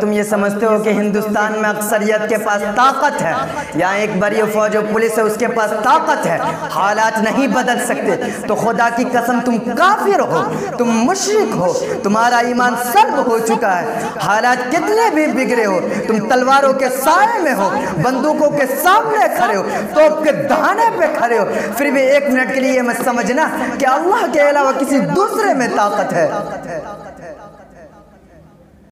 तुम ये समझते हो कि हिंदुस्तान में अक्सरियत के पास ताकत है। या एक बड़ी फौज पुलिस है, उसके पास ताकत है। हालात नहीं बदल सकते। तो खुदा की कसम, तुम काफिर हो, तुम मुशरक हो, तुम्हारा ईमान सर्व हो चुका है। हालात कितने भी बिगड़े हो, तुम तलवारों के साय में हो, बंदूकों के सामने खड़े हो, तोप के दाने पे खड़े हो। फिर भी एक मिनट के लिए मैं समझना कि अल्लाह के अलावा किसी दूसरे में ताकत है।